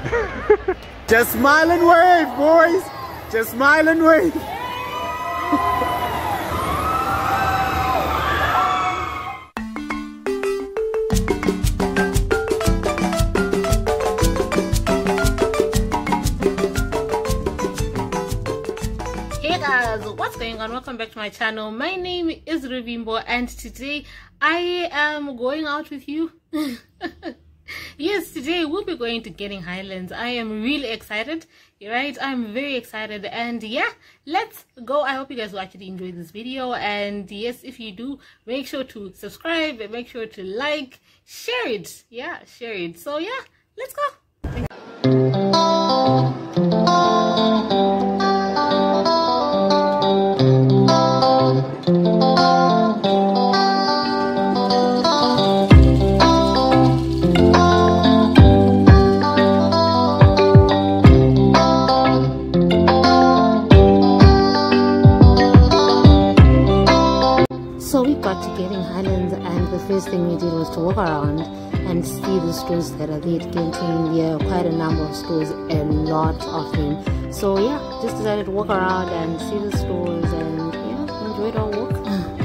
Just smile and wave, boys. Just smile and wave. Hey guys, what's going on? Welcome back to my channel. My name is Ruvimbo and today I am going out with you. yes, today we'll be going to Genting Highlands. I am really excited, right? I'm very excited and yeah, let's go. I hope you guys will actually enjoy this video and yes, if you do, make sure to subscribe and make sure to like, share it. Yeah, share it. So yeah, let's go. Genting Highlands and the first thing we did was to walk around and see the stores that are there at Genting. Quite a number of stores, a lot of them. So yeah, just decided to walk around and see the stores and yeah, enjoyed our walk.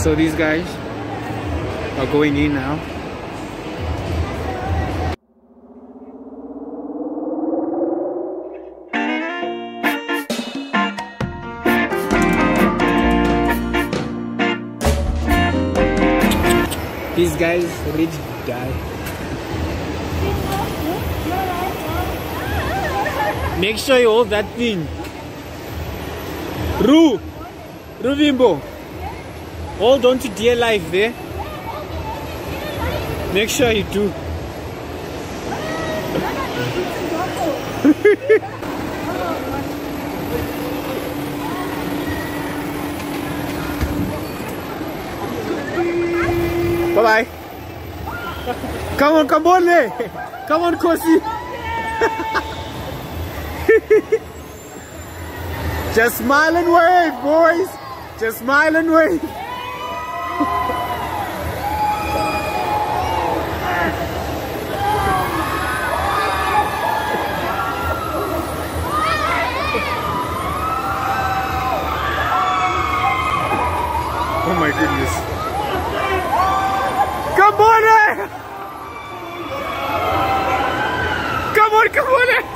So these guys are going in now. These guys ready to die. Make sure you hold that thing. Ru! Ruvimbo! Hold on to dear life there. Make sure you do. bye bye. Come on, come on, there. Come on, Kosi. Just smile and wave, boys. Just smile and wave.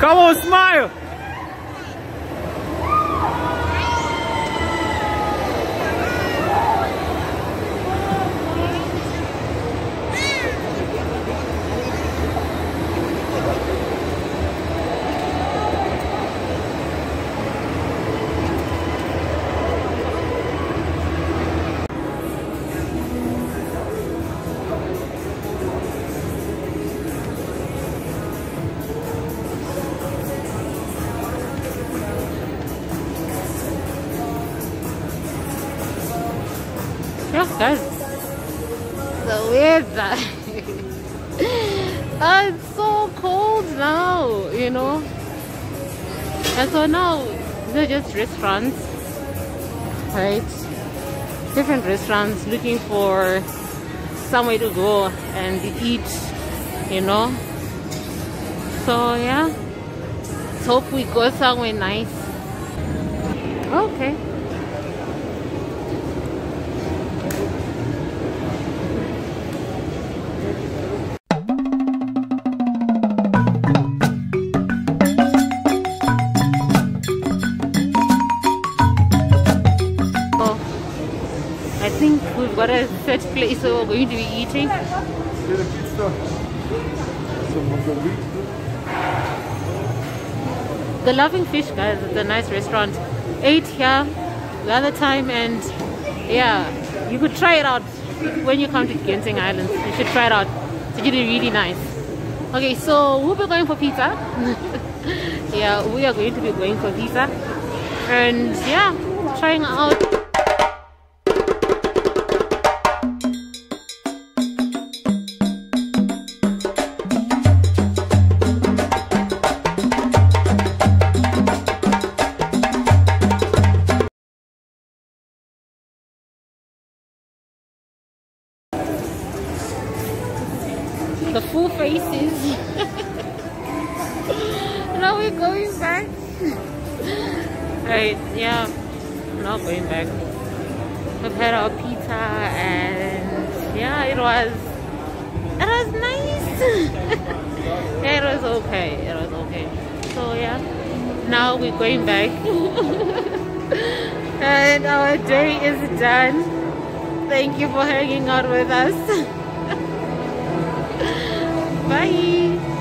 Come on, guys. The weather. oh, it's so cold now, you know. And so now they're just restaurants, right? Different restaurants looking for somewhere to go and eat, you know. So yeah, let's hope we go somewhere nice. Okay. Think we've got a set place we're going to be eating. The Loving Fish, guys, is a nice restaurant. Ate here the other time, and yeah, you could try it out when you come to Genting Highlands. You should try it out. It's really, really nice. Okay, so we'll be going for pizza. yeah, we are going to be going for pizza, and yeah, trying out. The full faces. now we're going back. right, yeah, not going back. We've had our pizza and yeah, it was it was nice. yeah, it was okay. It was okay. So yeah, now we're going back. and our day is done. Thank you for hanging out with us. Bye.